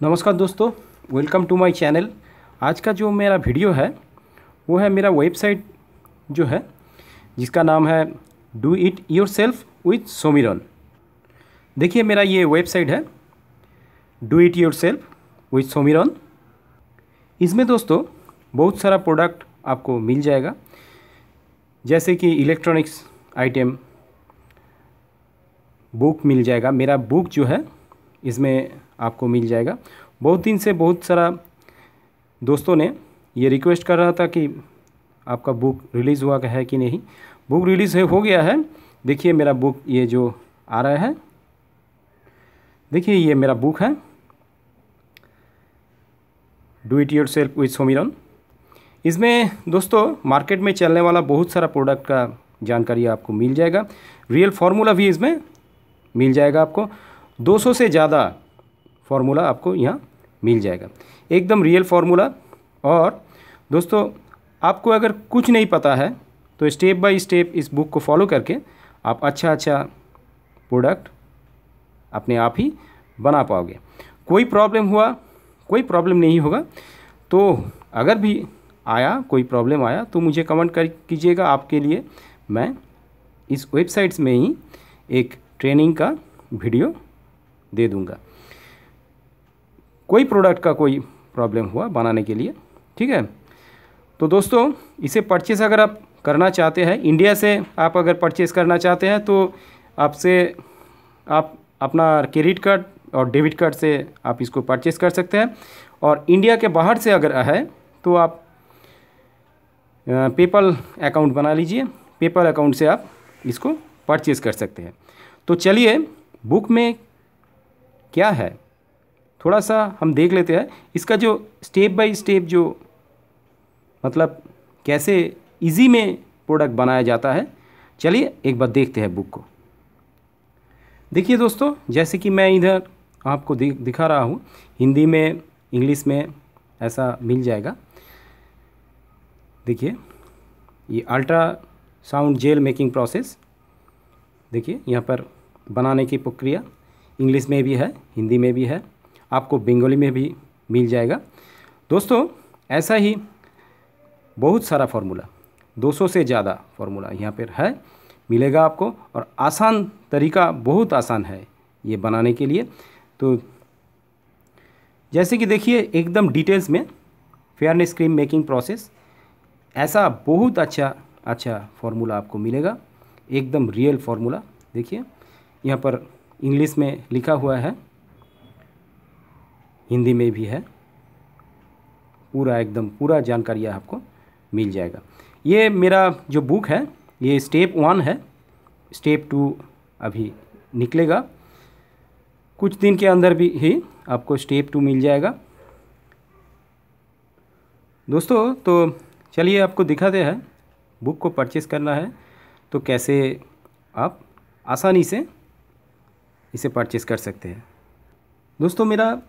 नमस्कार दोस्तों welcome to my channel आज का जो मेरा वीडियो है, वो है मेरा वेबसाइट जो है, जिसका नाम है do it yourself with Somiran देखिए मेरा ये वेबसाइट है do it yourself with Somiran इसमें दोस्तों, बहुत सारा प्रोडक्ट आपको मिल जाएगा, जैसे कि इलेक्ट्रॉनिक्स आइटम बुक मिल जाएगा। मेरा बुक जो है इसमें आपको मिल जाएगा। बहुत दिन से बहुत सारा दोस्तों ने ये रिक्वेस्ट कर रहा था कि आपका बुक रिलीज़ हुआ है कि नहीं। बुक रिलीज़ हो गया है। देखिए मेरा बुक ये जो आ रहा है। देखिए ये मेरा बुक है। Do it yourself with Somiran इसमें दोस्तों मार्केट में चलने वाला बहुत सारा प्रोडक्ट का जानकारी आपको मिल जाएगा। रियल फार्मूला भी इसमें मिल जाएगा आपको। 200 से ज़्यादा फार्मूला आपको यहाँ मिल जाएगा। एकदम रियल फार्मूला। और दोस्तों, आपको अगर कुछ नहीं पता है तो स्टेप बाय स्टेप इस बुक को फॉलो करके आप अच्छा अच्छा प्रोडक्ट अपने आप ही बना पाओगे। कोई प्रॉब्लम हुआ, कोई प्रॉब्लम नहीं होगा। तो अगर भी आया, कोई प्रॉब्लम आया तो मुझे कमेंट कर कीजिएगा। आपके लिए मैं इस वेबसाइट्स में ही एक ट्रेनिंग का वीडियो दे दूँगा। कोई प्रोडक्ट का कोई प्रॉब्लम हुआ बनाने के लिए? ठीक है? तो दोस्तों, इसे परचेस अगर आप करना चाहते हैं इंडिया से आप अगर परचेस करना चाहते हैं तो आपसे आप अपना क्रेडिट कार्ड और डेबिट कार्ड से आप इसको परचेस कर सकते हैं। और इंडिया के बाहर से अगर है तो आप पेपल अकाउंट बना लीजिए। पेपल अकाउंट से आप इसको परचेस कर सकते हैं। तो चलिए बुक में क्या है? थोड़ा सा हम देख लेते हैं। इसका जो स्टेप बाय स्टेप जो मतलब कैसे इजी में प्रोडक्ट बनाया जाता है, चलिए एक बार देखते हैं बुक को। देखिए दोस्तों, जैसे कि मैं इधर आपको दिखा रहा हूँ, हिंदी में, इंग्लिश में ऐसा मिल जाएगा। देखिए, ये ultrasound gel making process देखिए, यहाँ पर बनाने की प्रक्रिया। इंग्लिश में भी है, हिंदी में भी है, आपको बंगाली में भी मिल जाएगा। दोस्तों, ऐसा ही बहुत सारा फार्मूला 200 से ज़्यादा फार्मूला यहाँ पर है, मिलेगा आपको और आसान तरीका बहुत आसान है ये बनाने के लिए। तो जैसे कि देखिए, एकदम डिटेल्स में, फेयरनेस क्रीम मेकिंग प्रोसेस, ऐसा बहुत अच्छा अच्छा फार्मूला आपको मिलेगा, एकदम रियल फार्मूला। देखिए, यहाँ पर इंग्लिश में लिखा हुआ है। हिंदी में भी है। पूरा एकदम, पूरा जानकारी आपको मिल जाएगा। ये मेरा जो बुक है, ये स्टेप वन है। स्टेप टू अभी निकलेगा। कुछ दिन के अंदर भी ही आपको स्टेप टू मिल जाएगा। दोस्तों तो चलिए आपको दिखाते हैं। बुक को परचेस करना है तो कैसे आप आसानी से इसे परचेस कर सकते हैं। दोस्तों, मेरा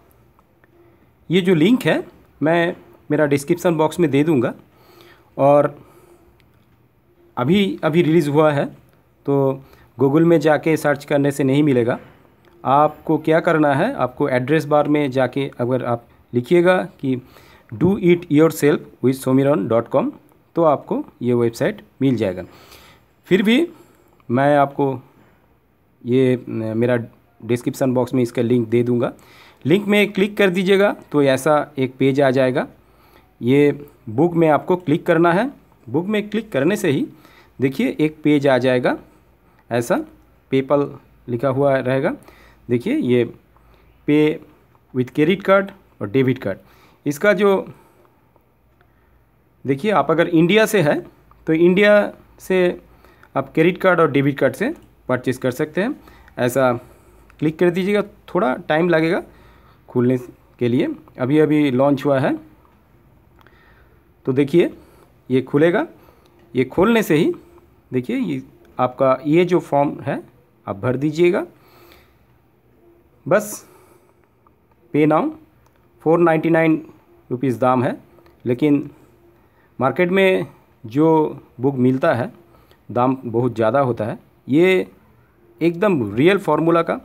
ये जो लिंक है, मैं मेरा डिस्क्रिप्सन बॉक्स में दे दूँगा। और अभी अभी रिलीज़ हुआ है तो गूगल में जाके सर्च करने से नहीं मिलेगा। आपको क्या करना है, आपको एड्रेस बार में जाके अगर आप लिखिएगा कि do it yourself with Somiran dot com तो आपको ये वेबसाइट मिल जाएगा। फिर भी मैं आपको ये मेरा डिस्क्रिप्सन बॉक्स में इसका लिंक दे दूँगा। लिंक में क्लिक कर दीजिएगा तो ऐसा एक पेज आ जाएगा। ये बुक में आपको क्लिक करना है। बुक में क्लिक करने से ही देखिए एक पेज आ जाएगा। ऐसा पेपल लिखा हुआ रहेगा। देखिए ये पे विथ क्रेडिट कार्ड और डेबिट कार्ड इसका जो देखिए आप अगर इंडिया से है तो इंडिया से आप क्रेडिट कार्ड और डेबिट कार्ड से परचेस कर सकते हैं। ऐसा क्लिक कर दीजिएगा, थोड़ा टाइम लगेगा खुलने के लिए। अभी अभी लॉन्च हुआ है। तो देखिए, ये खुलेगा। ये खोलने से ही, देखिए, ये आपका, ये जो फॉर्म है, आप भर दीजिएगा। बस pay now four ninety nine rupees दाम है। लेकिन मार्केट में जो बुक मिलता है, दाम बहुत ज़्यादा होता है। ये एकदम रियल फार्मूला का।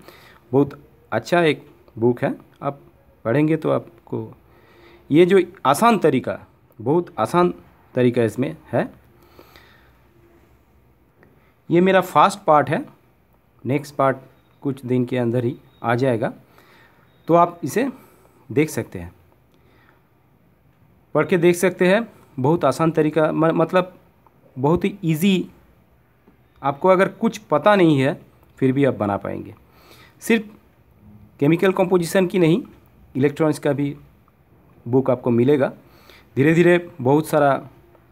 बहुत अच्छा एक बुक है। आप पढ़ेंगे तो आपको ये जो आसान तरीका, बहुत आसान तरीका इसमें है। ये मेरा फास्ट पार्ट है। नेक्स्ट पार्ट कुछ दिन के अंदर ही आ जाएगा। तो आप इसे देख सकते हैं। पढ़ के देख सकते हैं। बहुत आसान तरीका मतलब बहुत ही इजी आपको अगर कुछ पता नहीं है फिर भी आप बना पाएँगे। सिर्फ़ केमिकल कंपोजिशन की नहीं इलेक्ट्रॉनिक्स का भी बुक आपको मिलेगा। धीरे धीरे बहुत सारा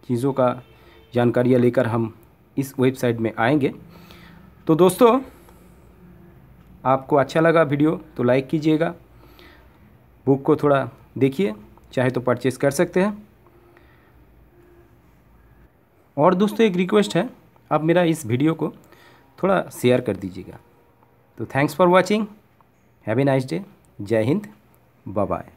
चीज़ों का जानकारियाँ लेकर हम इस वेबसाइट में आएँगे। तो दोस्तों, आपको अच्छा लगा वीडियो तो लाइक कीजिएगा। बुक को थोड़ा देखिए, चाहे तो परचेज़ कर सकते हैं। और दोस्तों, एक रिक्वेस्ट है, आप मेरा इस वीडियो को थोड़ा शेयर कर दीजिएगा। तो thanks for watching have nice day Jai Hind. Bye